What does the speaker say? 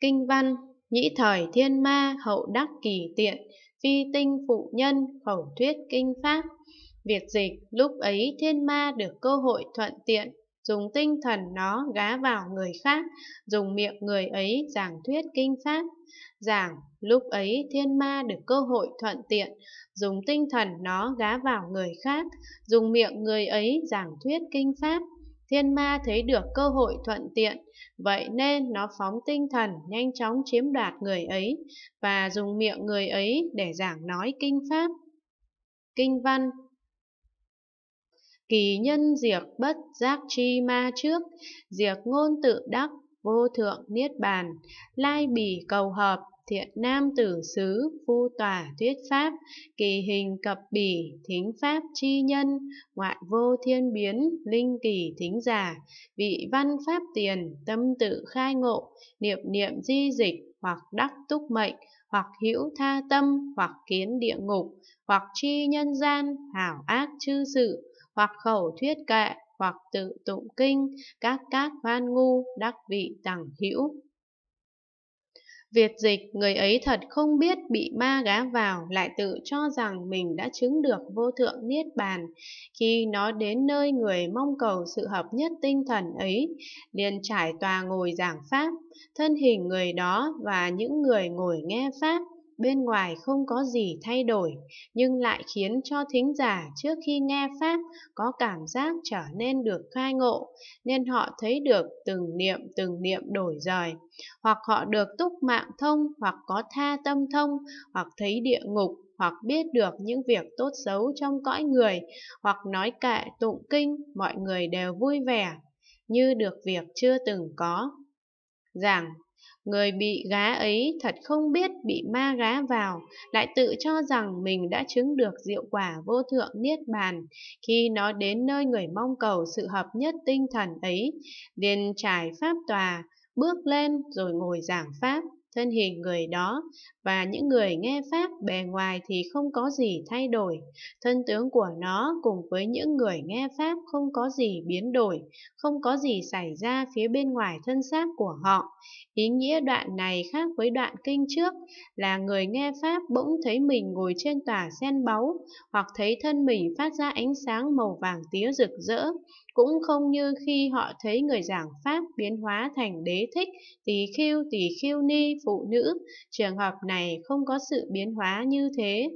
Kinh văn, nhĩ thời thiên ma hậu đắc kỳ tiện, phi tinh phụ nhân khẩu thuyết kinh pháp. Việt dịch, lúc ấy thiên ma được cơ hội thuận tiện, dùng tinh thần nó gá vào người khác, dùng miệng người ấy giảng thuyết kinh pháp. Giảng, lúc ấy thiên ma được cơ hội thuận tiện, dùng tinh thần nó gá vào người khác, dùng miệng người ấy giảng thuyết kinh pháp. Thiên ma thấy được cơ hội thuận tiện, vậy nên nó phóng tinh thần nhanh chóng chiếm đoạt người ấy và dùng miệng người ấy để giảng nói kinh pháp. Kinh văn Kỳ nhân diệt bất giác chi ma trước, diệt ngôn tự đắc, vô thượng niết bàn, lai bỉ cầu hợp, thiện nam tử xứ, phu tòa thuyết pháp, kỳ hình cập bỉ, thính pháp chi nhân, ngoại vô thiên biến, linh kỳ thính giả, vị văn pháp tiền, tâm tự khai ngộ, niệm niệm di dịch, hoặc đắc túc mệnh, hoặc hữu tha tâm, hoặc kiến địa ngục, hoặc chi nhân gian, hảo ác chư sự, hoặc khẩu thuyết kệ, hoặc tự tụng kinh, các các văn ngu, đắc vị tẳng hữu. Việt dịch, người ấy thật không biết bị ma gá vào, lại tự cho rằng mình đã chứng được vô thượng niết bàn. Khi nó đến nơi người mong cầu sự hợp nhất tinh thần ấy, liền trải tòa ngồi giảng pháp, thân hình người đó và những người ngồi nghe pháp bên ngoài không có gì thay đổi, nhưng lại khiến cho thính giả trước khi nghe Pháp có cảm giác trở nên được khai ngộ, nên họ thấy được từng niệm từng niệm đổi rời, hoặc họ được túc mạng thông, hoặc có tha tâm thông, hoặc thấy địa ngục, hoặc biết được những việc tốt xấu trong cõi người, hoặc nói kệ tụng kinh, mọi người đều vui vẻ, như được việc chưa từng có. Giảng Người bị gá ấy thật không biết bị ma gá vào, lại tự cho rằng mình đã chứng được diệu quả vô thượng niết bàn. Khi nó đến nơi người mong cầu sự hợp nhất tinh thần ấy, liền trải pháp tòa, bước lên rồi ngồi giảng pháp thân hình người đó và những người nghe Pháp bề ngoài thì không có gì thay đổi. Thân tướng của nó cùng với những người nghe Pháp không có gì biến đổi, không có gì xảy ra phía bên ngoài thân xác của họ. Ý nghĩa đoạn này khác với đoạn kinh trước là người nghe Pháp bỗng thấy mình ngồi trên tòa sen báu hoặc thấy thân mình phát ra ánh sáng màu vàng tía rực rỡ cũng không như khi họ thấy người giảng Pháp biến hóa thành đế thích, tỳ khiêu, tỳ khiêu ni, phụ nữ. Trường hợp này không có sự biến hóa như thế.